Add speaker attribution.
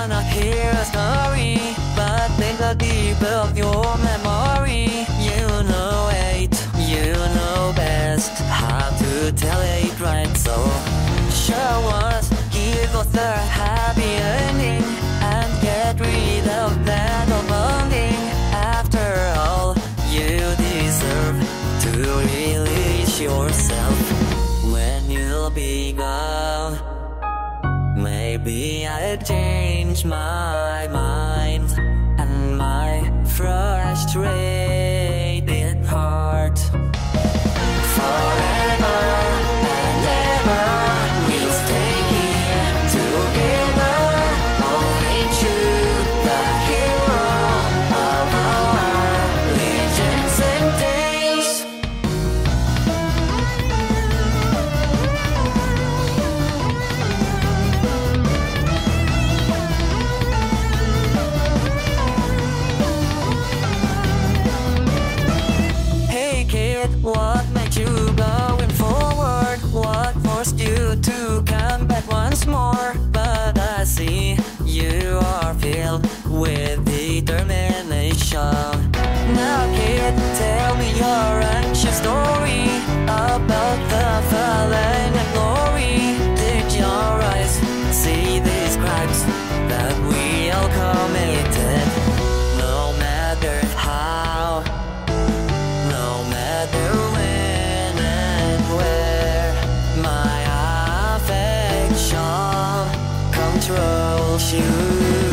Speaker 1: wanna hear a story But think the deep of your memory. You know it, you know best How to tell it right. So Show us, give us a happy ending And get rid of that longing. After all, you deserve to release yourself When you'll be gone. Maybe I change my mind and my frustration. Kid, what made you going forward? What forced you to come back once more? But I see you are filled with determination. troubleshoot.